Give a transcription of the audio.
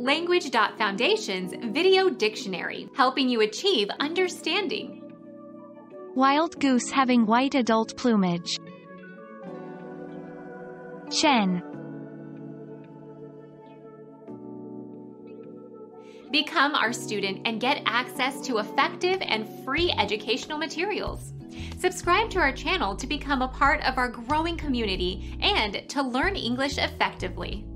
Language.Foundation's Video Dictionary, helping you achieve understanding. Wild goose having white adult plumage. Chen. Become our student and get access to effective and free educational materials. Subscribe to our channel to become a part of our growing community and to learn English effectively.